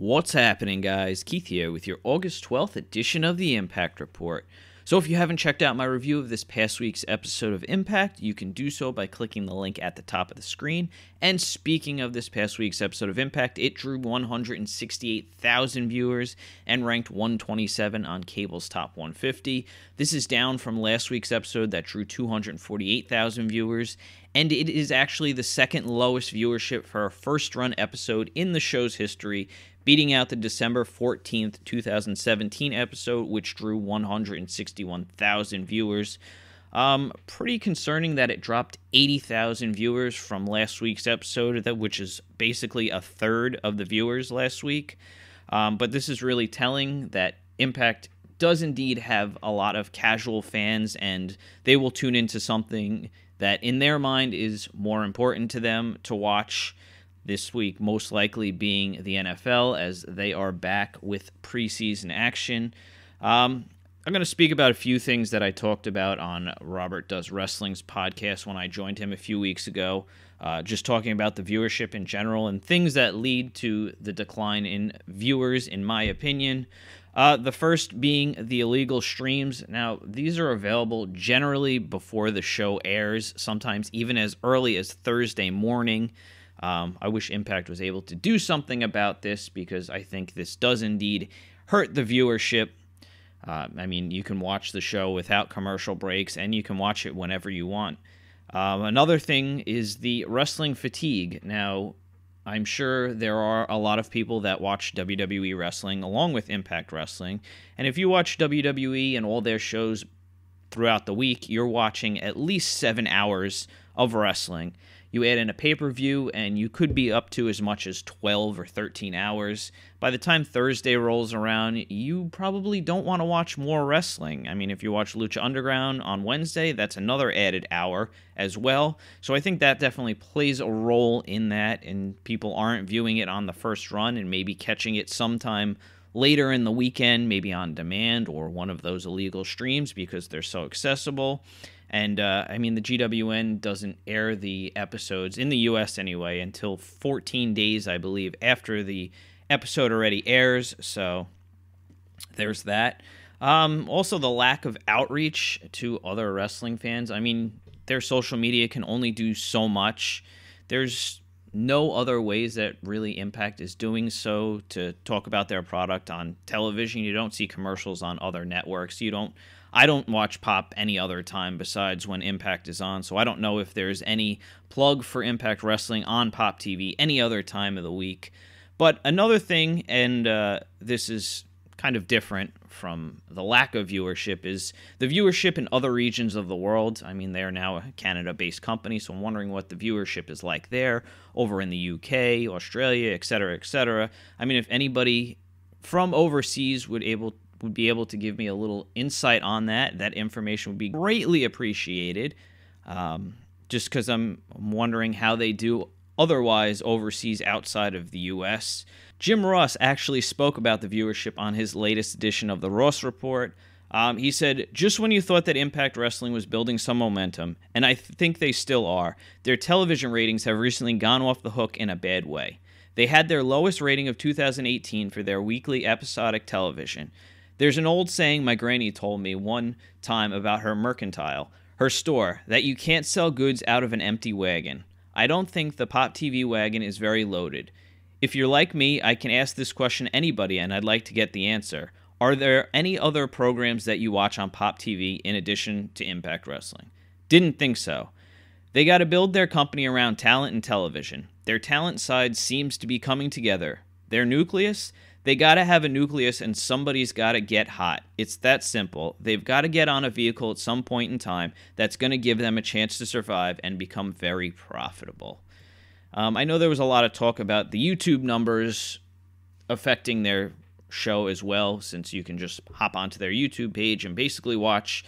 What's happening, guys? Keith here with your August 12th edition of the Impact Report. So, if you haven't checked out my review of this past week's episode of Impact, you can do so by clicking the link at the top of the screen. And speaking of this past week's episode of Impact, it drew 168,000 viewers and ranked 127 on cable's top 150. This is down from last week's episode that drew 248,000 viewers, and it is actually the second lowest viewership for a first run episode in the show's history, beating out the December 14th, 2017 episode, which drew 161,000 viewers. Um, pretty concerning that it dropped 80,000 viewers from last week's episode, which is basically a third of the viewers last week. Um, but this is really telling that Impact does indeed have a lot of casual fans, and they will tune into something that, in their mind, is more important to them to watch this week, most likely being the NFL, as they are back with preseason action. Um, I'm going to speak about a few things that I talked about on Robert Does Wrestling's podcast when I joined him a few weeks ago. Uh, just talking about the viewership in general and things that lead to the decline in viewers, in my opinion. Uh, the first being the illegal streams. Now, these are available generally before the show airs, sometimes even as early as Thursday morning. Um, I wish Impact was able to do something about this because I think this does indeed hurt the viewership. Uh, I mean, you can watch the show without commercial breaks and you can watch it whenever you want. Um, another thing is the wrestling fatigue. Now, I'm sure there are a lot of people that watch WWE wrestling along with Impact Wrestling. And if you watch WWE and all their shows throughout the week, you're watching at least seven hours of wrestling. You add in a pay per view, and you could be up to as much as 12 or 13 hours. By the time Thursday rolls around, you probably don't want to watch more wrestling. I mean, if you watch Lucha Underground on Wednesday, that's another added hour as well. So I think that definitely plays a role in that, and people aren't viewing it on the first run and maybe catching it sometime later in the weekend, maybe on demand or one of those illegal streams because they're so accessible. And uh, I mean, the GWN doesn't air the episodes in the US anyway until 14 days, I believe, after the episode already airs. So there's that. Um, also, the lack of outreach to other wrestling fans. I mean, their social media can only do so much. There's no other ways that really Impact is doing so to talk about their product on television. You don't see commercials on other networks. You don't I don't watch pop any other time besides when Impact is on, so I don't know if there's any plug for Impact Wrestling on Pop TV any other time of the week. But another thing, and uh, this is kind of different from the lack of viewership, is the viewership in other regions of the world. I mean, they're now a Canada based company, so I'm wondering what the viewership is like there, over in the UK, Australia, etc., etc. I mean, if anybody from overseas would able would be able to give me a little insight on that, that information would be greatly appreciated. Um, just because I'm wondering how they do otherwise overseas outside of the U.S. Jim Ross actually spoke about the viewership on his latest edition of the Ross Report. Um, he said, just when you thought that Impact Wrestling was building some momentum, and I th- think they still are, their television ratings have recently gone off the hook in a bad way. They had their lowest rating of 2018 for their weekly episodic television. There's an old saying my granny told me one time about her mercantile, her store, that you can't sell goods out of an empty wagon. I don't think the Pop TV wagon is very loaded. If you're like me, I can ask this question anybody and I'd like to get the answer. Are there any other programs that you watch on Pop TV in addition to Impact Wrestling? Didn't think so. They got to build their company around talent and television. Their talent side seems to be coming together. Their nucleus, they got to have a nucleus and somebody's got to get hot. It's that simple. They've got to get on a vehicle at some point in time that's going to give them a chance to survive and become very profitable. Um, I know there was a lot of talk about the YouTube numbers affecting their show as well, since you can just hop onto their YouTube page and basically watch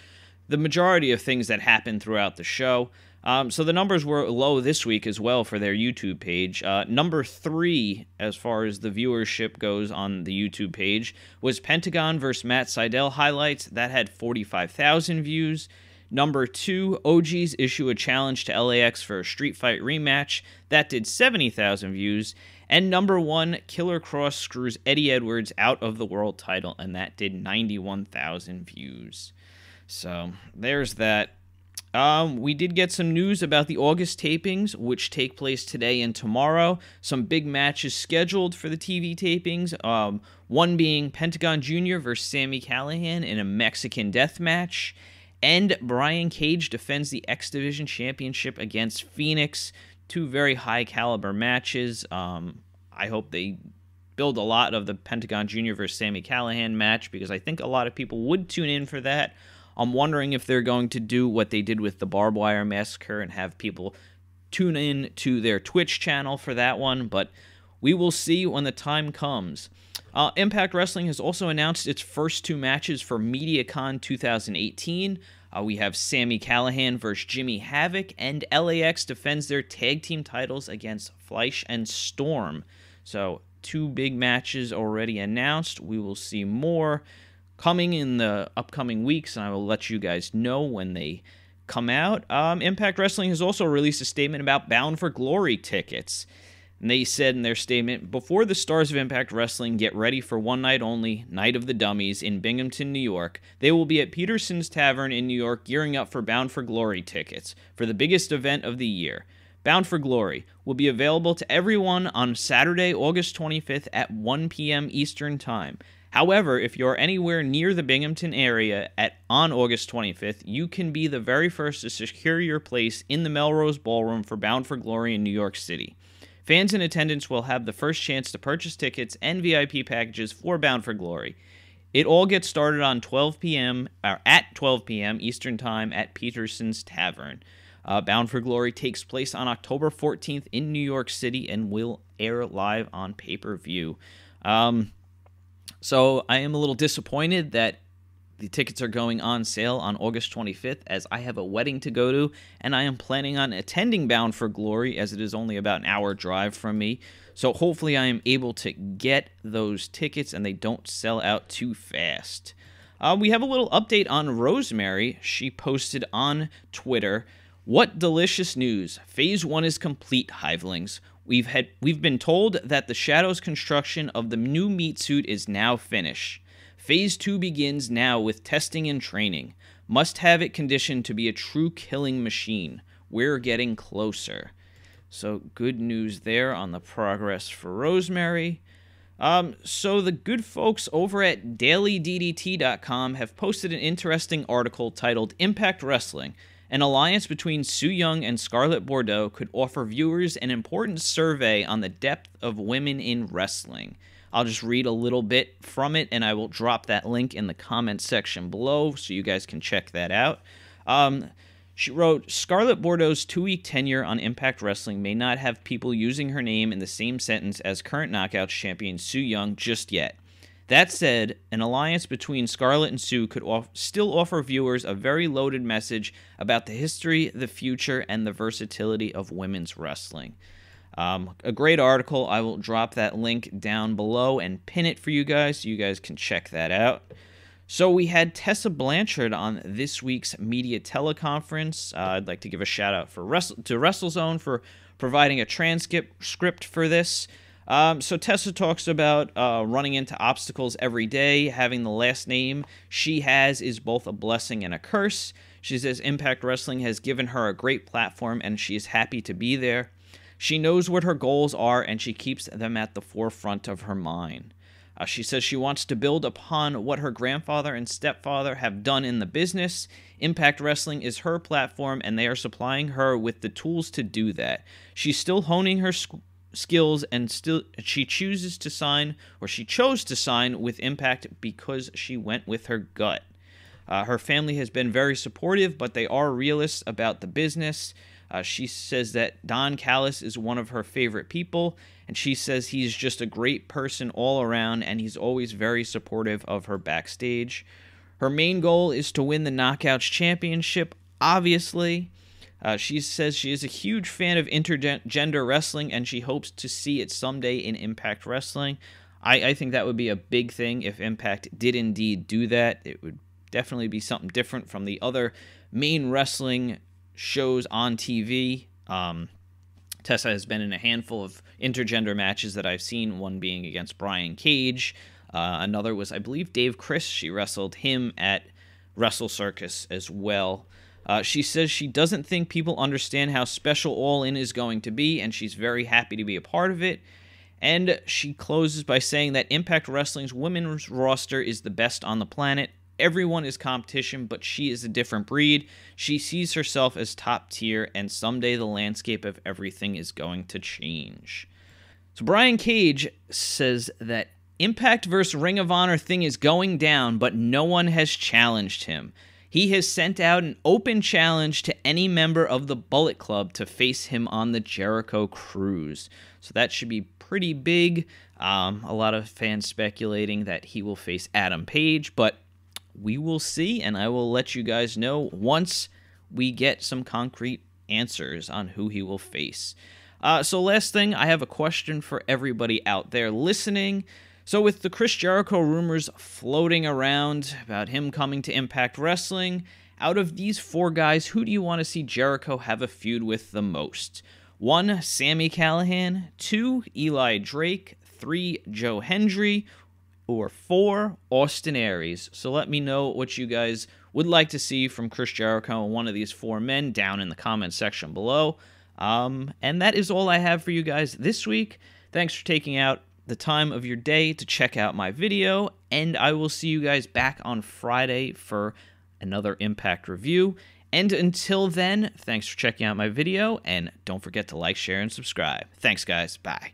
the majority of things that happen throughout the show. Um, so the numbers were low this week as well for their YouTube page. Uh, number three, as far as the viewership goes on the YouTube page, was Pentagon versus Matt Sydal highlights. That had 45,000 views. Number two, OGs issue a challenge to LAX for a street fight rematch. That did 70,000 views. And number one, Killer Kross screws Eddie Edwards out of the world title, and that did 91,000 views. So there's that. Um, we did get some news about the August tapings, which take place today and tomorrow. Some big matches scheduled for the TV tapings. Um, one being Pentagon Jr. versus Sami Callihan in a Mexican death match. And Brian Cage defends the X Division Championship against Fenix. Two very high caliber matches. Um, I hope they build a lot of the Pentagon Jr. versus Sami Callihan match because I think a lot of people would tune in for that. I'm wondering if they're going to do what they did with the barbed wire massacre and have people tune in to their Twitch channel for that one, but we will see when the time comes. Uh, Impact Wrestling has also announced its first two matches for MediaCon 2018. Uh, we have Sami Callihan versus Jimmy Havoc, and LAX defends their tag team titles against Fleisch and Storm. So, two big matches already announced. We will see more coming in the upcoming weeks, and I will let you guys know when they come out. Um, Impact Wrestling has also released a statement about Bound for Glory tickets. And they said in their statement Before the stars of Impact Wrestling get ready for one night only, Night of the Dummies, in Binghamton, New York, they will be at Peterson's Tavern in New York gearing up for Bound for Glory tickets for the biggest event of the year. Bound for Glory will be available to everyone on Saturday, August 25th at 1 p.m. Eastern Time. However, if you're anywhere near the Binghamton area at on August 25th, you can be the very first to secure your place in the Melrose Ballroom for Bound for Glory in New York City. Fans in attendance will have the first chance to purchase tickets and VIP packages for Bound for Glory. It all gets started on 12 p.m. or at 12 p.m. Eastern Time at Peterson's Tavern. Uh, Bound for Glory takes place on October 14th in New York City and will air live on pay per view. Um, so I am a little disappointed that the tickets are going on sale on August 25th as I have a wedding to go to and I am planning on attending Bound for Glory as it is only about an hour drive from me. So hopefully I am able to get those tickets and they don't sell out too fast. Uh, we have a little update on Rosemary. She posted on Twitter, "What delicious news! Phase 1 is complete, Hivelings. We've had we've been told that the Shadows construction of the new meat suit is now finished. Phase 2 begins now with testing and training. Must have it conditioned to be a true killing machine. We're getting closer. So good news there on the progress for Rosemary. Um, so the good folks over at dailyddt.com have posted an interesting article titled Impact Wrestling an alliance between Su Yung and Scarlett Bordeaux could offer viewers an important survey on the depth of women in wrestling. I'll just read a little bit from it and I will drop that link in the comments section below so you guys can check that out. Um, she wrote Scarlett Bordeaux's two week tenure on Impact Wrestling may not have people using her name in the same sentence as current Knockouts champion Su Yung just yet. That said, an alliance between Scarlett and Su could off- still offer viewers a very loaded message about the history, the future, and the versatility of women's wrestling. Um, a great article. I will drop that link down below and pin it for you guys so you guys can check that out. So we had Tessa Blanchard on this week's media teleconference. Uh, I'd like to give a shout out for Wrestle- to WrestleZone for providing a transcript script for this. Um, so Tessa talks about uh, running into obstacles every day. Having the last name she has is both a blessing and a curse. She says Impact Wrestling has given her a great platform and she is happy to be there. She knows what her goals are and she keeps them at the forefront of her mind. Uh, she says she wants to build upon what her grandfather and stepfather have done in the business. Impact Wrestling is her platform, and they are supplying her with the tools to do that. She's still honing her skills and still she chooses to sign or she chose to sign with Impact because she went with her gut. Uh, her family has been very supportive, but they are realists about the business. Uh, she says that Don Callis is one of her favorite people, and she says he's just a great person all around, and he's always very supportive of her backstage. Her main goal is to win the Knockouts Championship, obviously. Uh, she says she is a huge fan of intergender wrestling and she hopes to see it someday in Impact Wrestling. I, I think that would be a big thing if Impact did indeed do that. It would definitely be something different from the other main wrestling shows on TV. Um, Tessa has been in a handful of intergender matches that I've seen, one being against Brian Cage. Uh, another was, I believe, Dave Crist. She wrestled him at Wrestle Circus as well. Uh, she says she doesn't think people understand how special All In is going to be, and she's very happy to be a part of it. And she closes by saying that Impact Wrestling's women's roster is the best on the planet. Everyone is competition, but she is a different breed. She sees herself as top tier, and someday the landscape of everything is going to change. So, Brian Cage says that Impact vs. Ring of Honor thing is going down, but no one has challenged him. He has sent out an open challenge to any member of the Bullet Club to face him on the Jericho Cruise. So that should be pretty big. Um, a lot of fans speculating that he will face Adam Page, but we will see, and I will let you guys know once we get some concrete answers on who he will face. Uh, so, last thing, I have a question for everybody out there listening. So, with the Chris Jericho rumors floating around about him coming to Impact Wrestling, out of these four guys, who do you want to see Jericho have a feud with the most? One, Sami Callihan. Two, Eli Drake. Three, Joe Hendry. Or four, Austin Aries. So let me know what you guys would like to see from Chris Jericho and one of these four men down in the comment section below. Um, and that is all I have for you guys this week. Thanks for taking out the time of your day to check out my video, and I will see you guys back on Friday for another Impact review. And until then, thanks for checking out my video, and don't forget to like, share, and subscribe. Thanks, guys. Bye.